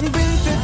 Bem